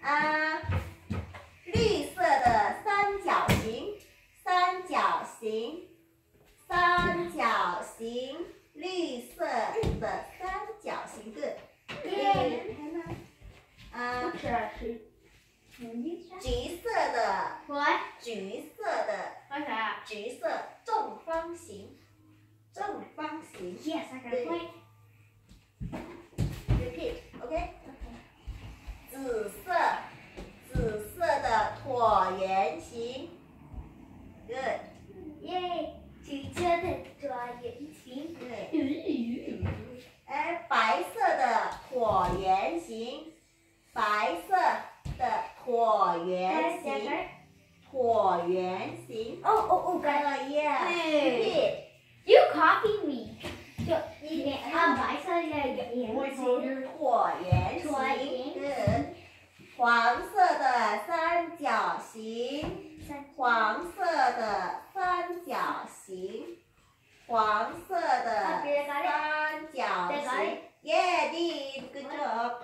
啊，绿色的三角形，三角形，三角形，绿色的三角形的。啊，橘色的，橘色的，橘色正方形，正方形。Yes, I got. 白色的椭圆形，椭圆形。哦哦哦，干了耶！耶弟，You copy me？就啊，白色的圆形，椭圆形。黄色的三角形，黄色的三角形，黄色的三角形。耶弟跟着。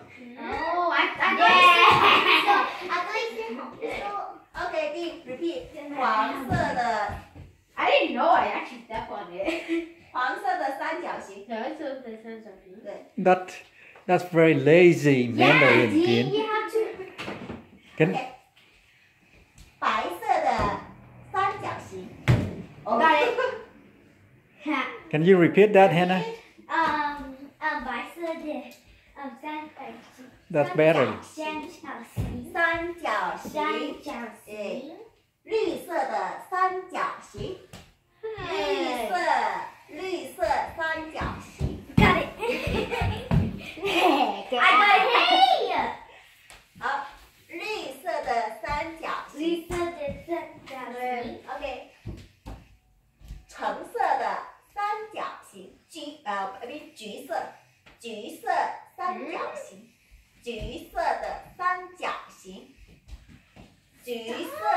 黄色的 I didn't know I actually stepped on it. 黄色的三角形。 No, it's a the sense of you. 对， That that's very lazy Yeah, mandarin. Dean, Dean. you have to. Can 白色的三角形。 Got it. Ha. can you repeat that, Hannah? um, um, 白色的 um 三角形 That's better. 三角形三角形三。角形绿色 的三角形。绿色，绿色三角形。Got it. I got it. 好，绿色的三角形。绿色的三角形 OK。橙色的三角形，橘呃不橘色，橘色三角形，橘色的三角形，橘色的